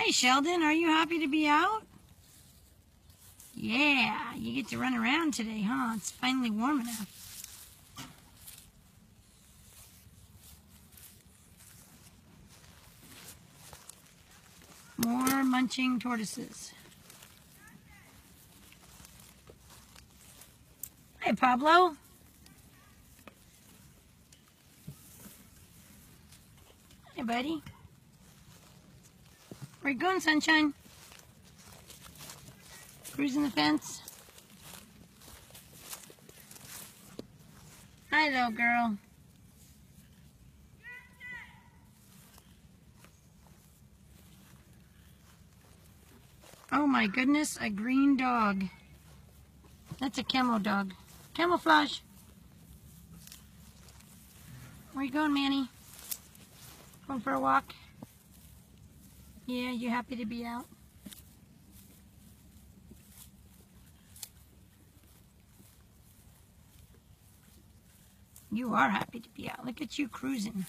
Hi, Sheldon. Are you happy to be out? Yeah, you get to run around today, huh? It's finally warm enough. More munching tortoises. Hi, Pablo. Hi, buddy. Where you going, sunshine? Cruising the fence? Hi, little girl. Oh my goodness, a green dog. That's a camo dog. Camouflage. Where you going, Manny? Going for a walk? Yeah, you happy to be out? You are happy to be out. Look at you cruising.